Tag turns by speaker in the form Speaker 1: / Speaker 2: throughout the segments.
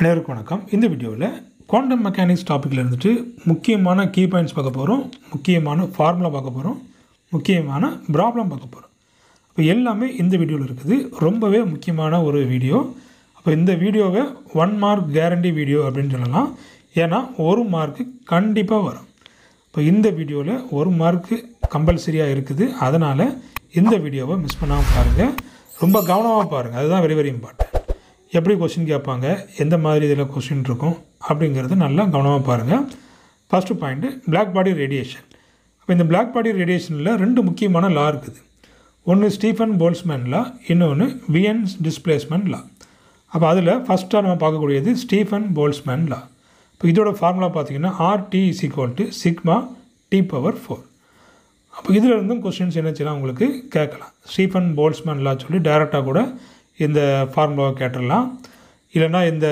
Speaker 1: அனைவருக்கும் வணக்கம். இந்த வீடியோவில் குவாண்டம் மெக்கானிக்ஸ் டாப்பிக்கில் இருந்துட்டு முக்கியமான கீ பாயிண்ட்ஸ் பார்க்க போகிறோம் முக்கியமான ஃபார்முலா பார்க்க போகிறோம் முக்கியமான ப்ராப்ளம் பார்க்க போகிறோம் அப்போ எல்லாமே இந்த வீடியோவில் இருக்குது. ரொம்பவே முக்கியமான ஒரு வீடியோ. அப்போ இந்த வீடியோவை ஒன் மார்க் கேரண்டி வீடியோ அப்படின்னு சொல்லலாம். ஏன்னா ஒரு மார்க்கு கண்டிப்பாக வரும். இப்போ இந்த வீடியோவில் ஒரு மார்க்கு கம்பல்சரியாக இருக்குது. அதனால் இந்த வீடியோவை மிஸ் பண்ணாமல் பாருங்கள் ரொம்ப கவனமாக பாருங்கள் அதுதான் வெரி வெரி இம்பார்ட்டன்ட் எப்படி கொஸ்டின் கேட்பாங்க? எந்த மாதிரி இதில் கொஸ்டின் இருக்கும்? அப்படிங்கிறது நல்லா கவனமாக பாருங்கள் first point black body radiation அப்போ இந்த பிளாக் பாடி ரேடியேஷனில் ரெண்டு முக்கியமான லா இருக்குது. ஒன்று ஸ்டீஃபன் போல்ஸ்மேன் லா இன்னொன்று வியன்ஸ் டிஸ்பிளேஸ்மெண்ட் லா அப்போ அதில் ஃபஸ்ட்டாக நம்ம பார்க்கக்கூடியது ஸ்டீஃபன் போல்ஸ்மேன் லா இப்போ இதோட ஃபார்முலா பார்த்தீங்கன்னா R T is equal to sigma T power four அப்போ இதிலிருந்தும் கொஸ்டின்ஸ் என்னச்சுன்னா உங்களுக்கு கேட்கலாம். ஸ்டீஃபன் போல்ஸ்மேன் லா சொல்லி டைரெக்டாக கூட இந்த ஃபார்முலாவை கேட்டுடலாம். இல்லைனா இந்த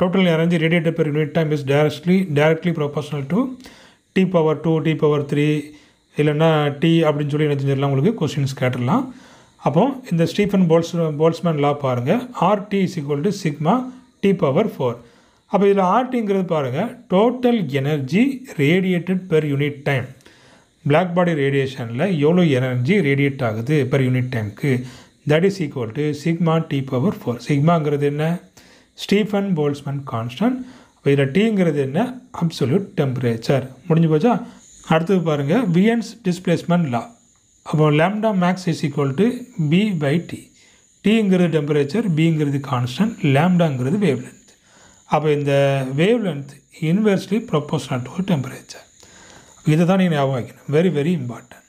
Speaker 1: total energy radiated per unit time is directly directly proportional to T power two T power three இல்லைன்னா டி அப்படின்னு சொல்லி என்ன செஞ்சிடலாம் உங்களுக்கு? கொஸ்டின்ஸ் கேட்டுடலாம். அப்போ இந்த ஸ்டீஃபன் போல்ஸ் போல்ஸ்மேன் லா பாருங்கள் R T is equal to sigma T power four அப்போ இதில் ஆர்டிங்கிறது பாருங்கள் total energy radiated per unit time black body ரேடியேஷனில் எவ்வளோ எனர்ஜி ரேடியேட் ஆகுது பெர் யூனிட் டைமுக்கு that is equal to sigma T power four சிக்மாங்கிறது என்ன? Stefan Boltzmann constant இதில் டீங்கிறது என்ன? அப்சொல்யூட் டெம்பரேச்சர் முடிஞ்சு போச்சா? அடுத்தது பாருங்கள் வியன்ஸ் டிஸ்பிளேஸ்மெண்ட் லா அப்போ lambda max is equal to B by T டீங்கிறது temperature பிங்கிறது கான்ஸ்டன்ட் லேம்டாங்கிறது வேவ் லென்த் அப்போ இந்த wavelength inversely proportional to temperature இதை தான் நீங்கள் ஞாபகம் வைக்கணும். வெரி வெரி இம்பார்ட்டன்ட்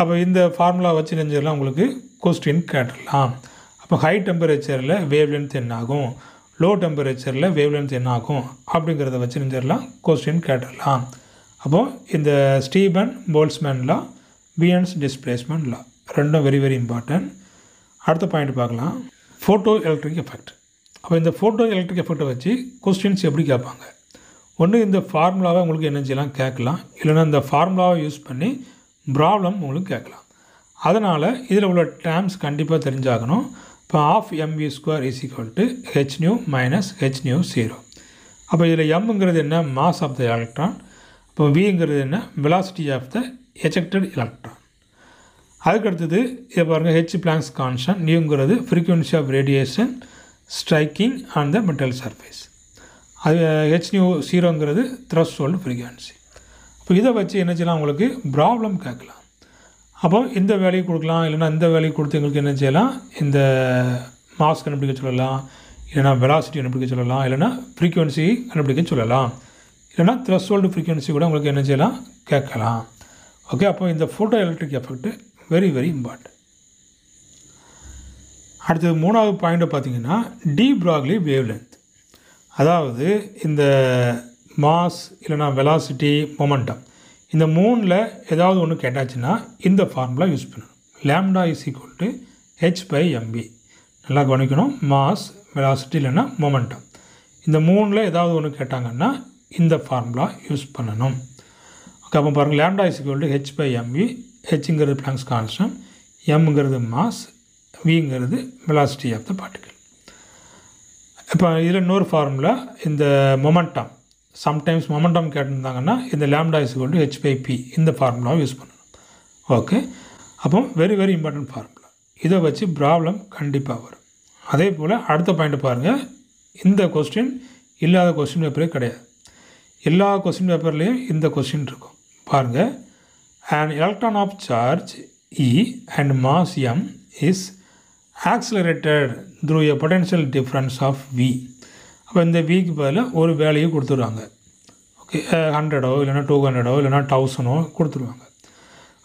Speaker 1: அப்போ இந்த ஃபார்முலா வச்சு நெஞ்சிடலாம் உங்களுக்கு கொஸ்டின் கேட்டுடலாம். அப்போ ஹை டெம்பரேச்சரில் வேவ் லென்த் என்ன ஆகும் லோ டெம்பரேச்சரில் வேவ் லென்த் என்ன ஆகும் அப்படிங்கிறத வச்சு செஞ்சிடலாம் கொஸ்டின் கேட்டுடலாம். அப்போது இந்த ஸ்டீபன் போல்ஸ்மேன்லா பியன்ஸ் டிஸ்பிளேஸ்மெண்ட்லா ரெண்டும் வெரி வெரி இம்பார்ட்டன்ட் அடுத்த பாயிண்ட் பார்க்கலாம். ஃபோட்டோ எலக்ட்ரிக் எஃபெக்ட் அப்போ இந்த ஃபோட்டோ எலக்ட்ரிக் எஃபெக்டை வச்சு கொஸ்டின்ஸ் எப்படி கேட்பாங்க? ஒன்று இந்த ஃபார்முலாவை உங்களுக்கு என்ன செய்யலாம்? கேட்கலாம். இல்லைன்னா இந்த ஃபார்முலாவை யூஸ் பண்ணி ப்ராப்ளம் உங்களுக்கு கேட்கலாம். அதனால் இதில் உள்ள டேர்ம்ஸ் கண்டிப்பாக தெரிஞ்சாகணும். இப்போ half M V square is equal to H nu minus H nu zero அப்போ இதில் எம்ங்கிறது என்ன? மாஸ் ஆஃப் த எலக்ட்ரான் இப்போ விங்கிறது என்ன? Velocity of the ejected electron அதுக்கடுத்தது இதை பாருங்கள் H Planck's constant நியூங்கிறது frequency of radiation striking on the metal surface அது ஹெச் நியூ ஜீரோங்கிறது த்ரஸ் ஹோல்டு ஃப்ரீக்குவன்சி இப்போ இதை வச்சு என்ன செய்யலாம்? உங்களுக்கு ப்ராப்ளம் கேட்கலாம். அப்போ இந்த வேலையை கொடுக்கலாம் இல்லைனா இந்த வேலையை கொடுத்து எங்களுக்கு என்ன செய்யலாம்? இந்த மாஸ் கண்டுபிடிக்க சொல்லலாம் இல்லைனா வெலாசிட்டி கண்டுபிடிக்க சொல்லலாம் இல்லைனா ஃப்ரீக்குவன்சி கண்டுபிடிக்க சொல்லலாம். இல்லைனா த்ரெஷ்ஹோல்டு ஃப்ரீக்குவென்சி கூட உங்களுக்கு என்ன செய்யலாம்? கேட்கலாம். ஓகே அப்போ இந்த photoelectric effect very very important அடுத்தது மூணாவது பாயிண்ட்டை பார்த்தீங்கன்னா டி ப்ராக்லி வேவ் லென்த் அதாவது இந்த மாஸ் இல்லைனா வெலாசிட்டி மொமெண்டம் இந்த மூணில் ஏதாவது ஒன்று கேட்டாச்சுன்னா இந்த ஃபார்முலா யூஸ் பண்ணணும். Lambda is equal to H by M P நல்லா கவனிக்கணும். மாஸ் வெலாசிட்டி இல்லைன்னா மொமெண்டம் இந்த மூணில் ஏதாவது ஒன்று கேட்டாங்கன்னா இந்த ஃபார்முலா யூஸ் பண்ணணும். ஓகே அப்போ பாருங்கள் lambda is equal to H by M P ஹெச்ங்கிறது Planck's constant எம்ங்கிறது மாஸ் விங்கிறது வெலாசிட்டி ஆஃப் த பார்ட்டிகல் இப்போ இதில் இன்னொரு ஃபார்முலா இந்த மொமெண்டம் சம்டைம்ஸ் மொமெண்டம் கேட்டிருந்தாங்கன்னா இந்த lambda is to H by P இந்த ஃபார்முலாவை யூஸ் பண்ணணும். ஓகே அப்போ வெரி வெரி இம்பார்ட்டன்ட் ஃபார்முலா இதை வச்சு ப்ராப்ளம் கண்டிப்பாக வரும். அதே போல் அடுத்த பாயிண்ட் பாருங்கள் இந்த கொஸ்டின் இல்லாத கொஸ்டின் பேப்பரே கிடையாது. எல்லா கொஸ்டின் பேப்பர்லேயும் இந்த கொஸ்டின் இருக்கும். பாருங்கள் and electron of charge E and mass M is accelerated through a potential difference of V அப்போ இந்த வீக்கு பதில் ஒரு வேலையை கொடுத்துருவாங்க ஓகே ஹண்ட்ரடோ இல்லைனா டூ ஹண்ட்ரடோ இல்லைனா தௌசண்டோ கொடுத்துருவாங்க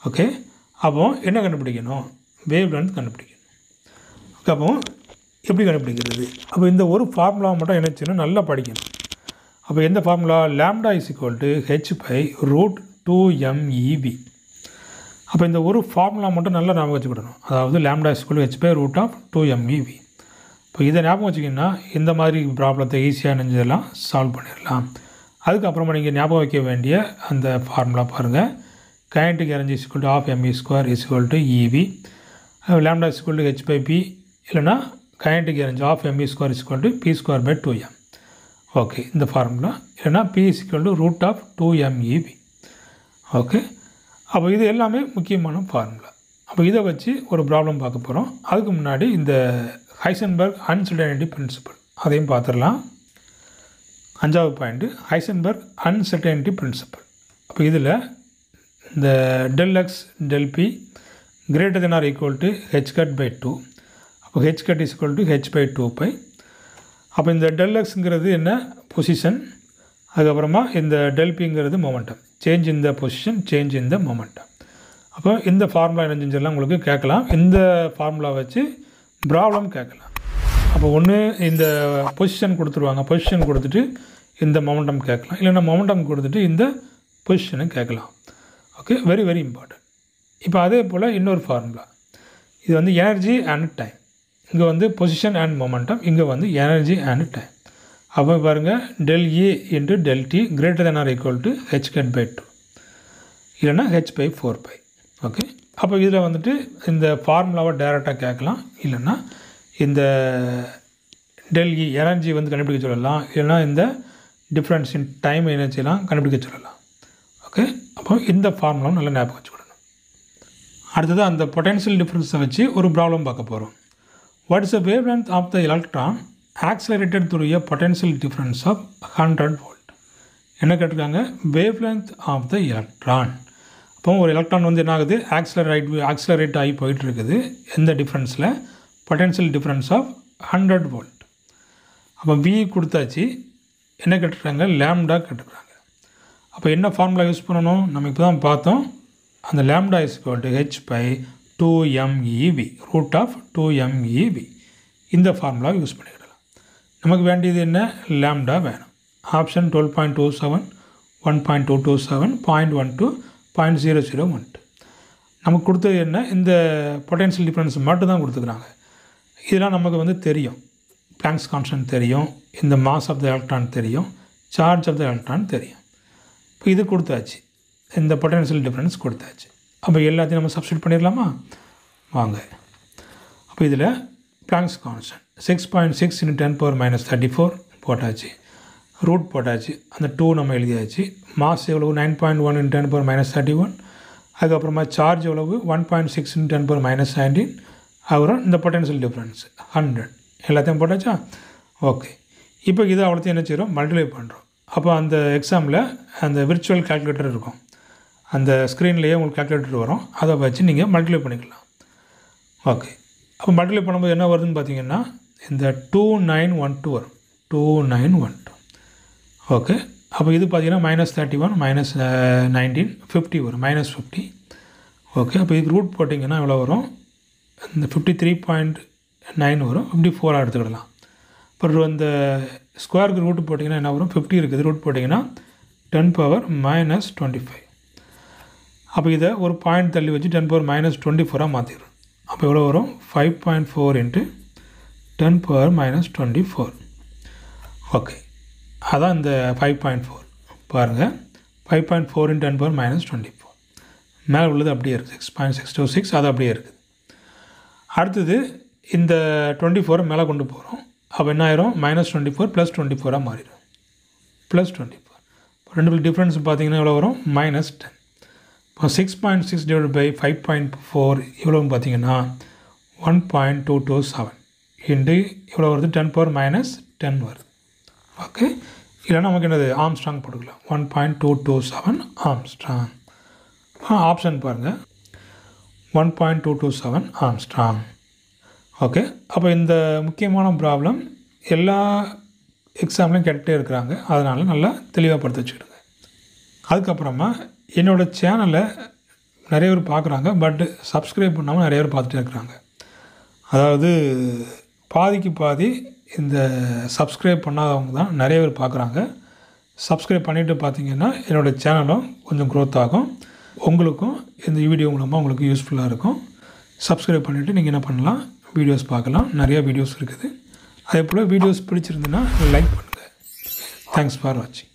Speaker 1: ஓகே அப்போ என்ன கண்டுபிடிக்கணும்? வேவ் லென்த் கண்டுபிடிக்கணும். ஓகே அப்போ எப்படி கண்டுபிடிக்கிறது? அப்போ இந்த ஒரு ஃபார்முலாவை மட்டும் என்ன செய்யணும்? நல்லா படிக்கணும். அப்போ எந்த formula lambda is equal to H by root two MEP அப்போ இந்த ஒரு ஃபார்முலா மட்டும் நல்லா ஞாபகம் வச்சுக்கிடணும். அதாவது lambda is equal H by root of two MEP இப்போ இதை ஞாபகம் வச்சிங்கன்னா இந்த மாதிரி ப்ராப்ளத்தை ஈஸியாக நெஞ்சதெல்லாம் சால்வ் பண்ணிடலாம். அதுக்கப்புறமா நீங்கள் ஞாபகம் வைக்க வேண்டிய அந்த ஃபார்முலா பாருங்கள் kinetic energy is equal to half ME square is equal to EV lambda is equal to H by P இல்லைனா kinetic energy half ME square is to P square by two M okay இந்த formula இல்லைன்னா P is to root of two MEP okay அப்போ இது எல்லாமே முக்கியமான formula அப்போ இதை வச்சு ஒரு ப்ராப்ளம் பார்க்க போகிறோம் அதுக்கு முன்னாடி இந்த ஹைசன்பர்க் அன்சர்டனிட்டி பிரின்சிபல் அதையும் பார்த்துடலாம். அஞ்சாவது பாயிண்ட்டு ஹைசன்பர்க் அன்சர்டனிட்டி பிரின்சிபல் அப்போ இதில் இந்த del X del P greater than or equal to H cut by two அப்போ H cut is equal to H by two pi அப்போ இந்த டெல் எக்ஸுங்கிறது என்ன? பொசிஷன் அதுக்கப்புறமா இந்த டெல்பிங்கிறது மொமெண்டம் சேஞ்ச் இந்த பொசிஷன் சேஞ்ச் இந்த மொமெண்டம் அப்போ இந்த ஃபார்முலா என்ன செஞ்சிடலாம்? உங்களுக்கு கேட்கலாம். இந்த ஃபார்முலா வச்சு ப்ராப்ளம் கேட்கலாம். அப்போ ஒன்று இந்த பொசிஷன் கொடுத்துருவாங்க. பொசிஷன் கொடுத்துட்டு இந்த மொமெண்டம் கேட்கலாம். இல்லைன்னா மொமெண்டம் கொடுத்துட்டு இந்த பொசிஷனை கேட்கலாம். ஓகே வெரி வெரி இம்பார்ட்டன்ட் இப்போ அதே போல் இன்னொரு ஃபார்முலா இது வந்து எனர்ஜி அண்ட் டைம் இங்கே வந்து பொசிஷன் அண்ட் மொமெண்டம் இங்கே வந்து எனர்ஜி அண்ட் டைம் அப்போ பாருங்கள் del E into del T greater than or equal to H cut by two இல்லைன்னா H by four pi okay. அப்போ இதில் வந்துட்டு இந்த ஃபார்முலாவை டைரெக்டாக கேட்கலாம். இல்லைன்னா இந்த டெல்லி எனர்ஜி வந்து கண்டுபிடிக்க சொல்லலாம். இல்லைன்னா இந்த டிஃப்ரென்ஸ் இன் டைம் எனர்ஜிலாம் கண்டுபிடிக்க சொல்லலாம். ஓகே. அப்போ இந்த ஃபார்முலாவும் நல்லா ஞாபகம் வச்சுக்கணும். அடுத்தது அந்த பொட்டென்ஷியல் டிஃப்ரென்ஸை வச்சு ஒரு ப்ராப்ளம் பார்க்க போகிறோம் what is the wavelength of the electron accelerated through a potential difference of hundred volt என்ன கேட்டிருக்காங்க? Wavelength of the electron இப்போ ஒரு எலக்ட்ரான் வந்து என்ன ஆகுது ஆக்சிலரேட் ஆக்சலரேட் ஆகி போயிட்டு இருக்குது எந்த டிஃப்ரென்ஸில் potential difference of hundred volt அப்போ வி கொடுத்தாச்சு. என்ன கட்டுறாங்க லேம்டா கட்டுறாங்க அப்போ என்ன ஃபார்முலா யூஸ் பண்ணணும்? நம்ம இப்போ தான் பார்த்தோம். அந்த lambda is to H by two MEV root of two MEV இந்த ஃபார்முலாவை யூஸ் பண்ணிக்கிடலாம். நமக்கு வேண்டியது என்ன? லேம்டா வேணும். Option twelve point two seven one point two two seven point one two point zero zero one நமக்கு கொடுத்தது என்ன? இந்த பொட்டென்ஷியல் டிஃப்ரென்ஸ் மட்டும் தான் கொடுத்துக்கிறாங்க. இதெல்லாம் நமக்கு வந்து தெரியும். பிளாங்க்ஸ் கான்ஸ்டன்ட் தெரியும். இந்த மாஸ் ஆஃப் த எலக்ட்ரான் தெரியும். சார்ஜ் ஆஃப் த எலக்ட்ரான் தெரியும். இப்போ இது கொடுத்தாச்சு. இந்த பொட்டன்ஷியல் டிஃப்ரென்ஸ் கொடுத்தாச்சு. அப்போ எல்லாத்தையும் நம்ம சப்ஸ்டியூட் பண்ணிடலாமா? வாங்க. அப்போ இதில் Planck's constant six point six into ten power minus thirty four போட்டாச்சு. ரூட் போட்டாச்சு. அந்த டூ நம்ம எழுதியாச்சு. மாஸ் எவ்வளவு? Nine point one in ten power minus thirty one அதுக்கப்புறமா சார்ஜ் எவ்வளவு? One point six in ten power minus nineteen அப்புறம் இந்த பொட்டன்ஷியல் டிஃப்ரென்ஸ் ஹண்ட்ரட் எல்லாத்தையும் போட்டாச்சா? ஓகே இப்போ இது அவ்வளோத்தையும் என்ன செய்கிறோம்? மல்டிப்ளை பண்ணுறோம் அப்போ அந்த எக்ஸாமில் அந்த விர்ச்சுவல் கால்குலேட்டர் இருக்கும். அந்த ஸ்க்ரீன்லேயே உங்களுக்கு கால்குலேட்டர் வரும். அதை வச்சு நீங்கள் மல்டிப்ளை பண்ணிக்கலாம். ஓகே அப்போ மல்டிப்ளை பண்ணும்போது என்ன வருதுன்னு பார்த்தீங்கன்னா இந்த டூ நைன் ஒன் டூ வரும். Two nine one two okay அப்போ இது பார்த்தீங்கன்னா minus thirty one minus nineteen fifty வரும். மைனஸ் ஃபிஃப்டி ஓகே அப்போ இதுக்கு ரூட் போட்டிங்கன்னா எவ்வளோ வரும்? இந்த ஃபிஃப்டி த்ரீ பாயிண்ட் நைன் வரும் ஃபிஃப்டி ஃபோராக எடுத்துக்கிடலாம். அப்புறம் இந்த ஸ்கொயருக்கு ரூட் போட்டிங்கன்னா என்ன வரும்? ஃபிஃப்டி இருக்குது. ரூட் போட்டிங்கன்னா ten power minus twenty five அப்போ இதை ஒரு பாயிண்ட் தள்ளி வச்சு டென் பவர் மைனஸ் டுவெண்ட்டி ஃபோராக மாற்றிடும் அப்போ எவ்வளோ வரும்? Five point four into ten power minus twenty four okay அதான் இந்த ஃபைவ் பாயிண்ட் ஃபோர் பாருங்கள் five point four in ten power minus twenty four மேலே உள்ளது அப்படியே இருக்குது six point six two six அது அப்படியே இருக்குது அடுத்தது இந்த டுவெண்ட்டி ஃபோரை மேலே கொண்டு போகிறோம் அப்போ என்ன ஆயிரும்? Minus twenty four plus twenty ஃபோராக மாறிடும். ப்ளஸ் டுவெண்ட்டி ஃபோர் ரெண்டு டிஃப்ரென்ஸ் பார்த்தீங்கன்னா எவ்வளோ வரும்? மைனஸ் டென் இப்போ six point six divide by five point four எவ்வளோன்னு பார்த்தீங்கன்னா one point two two seven into எவ்வளோ வருது? டென் பவர் மைனஸ் டென் வருது. ஓகே இல்லைன்னா நமக்கு என்னது? ஆம்ஸ்ட்ராங் போட்டுக்கலாம் one point two two seven Armstrong option பாருங்கள் one point two two seven Armstrong okay அப்போ இந்த முக்கியமான ப்ராப்ளம் எல்லா எக்ஸாம்லையும் கேட்டுகிட்டே இருக்கிறாங்க. அதனால் நல்லா தெளிவாக படுத்து வச்சுக்கிடுங்க. அதுக்கப்புறமா என்னோடய சேனலை நிறைய பேர் பார்க்குறாங்க. பட் சப்ஸ்கிரைப் பண்ணாமல் நிறைய பேர் பார்த்துட்டே இருக்கிறாங்க. அதாவது பாதிக்கு பாதி இந்த சப்ஸ்கிரைப் பண்ணாதவங்க தான் நிறைய பேர் பார்க்குறாங்க. சப்ஸ்கிரைப் பண்ணிவிட்டு பார்த்தீங்கன்னா என்னோடய சேனலும் கொஞ்சம் க்ரோத் ஆகும். உங்களுக்கும் இந்த வீடியோ மூலமாக உங்களுக்கு யூஸ்ஃபுல்லாக இருக்கும். சப்ஸ்கிரைப் பண்ணிவிட்டு நீங்கள் என்ன பண்ணலாம்? வீடியோஸ் பார்க்கலாம். நிறையா வீடியோஸ் இருக்குது. அதே போல் வீடியோஸ் பிடிச்சிருந்துன்னா லைக் பண்ணுங்கள் தேங்க்ஸ் ஃபார் வாட்சிங்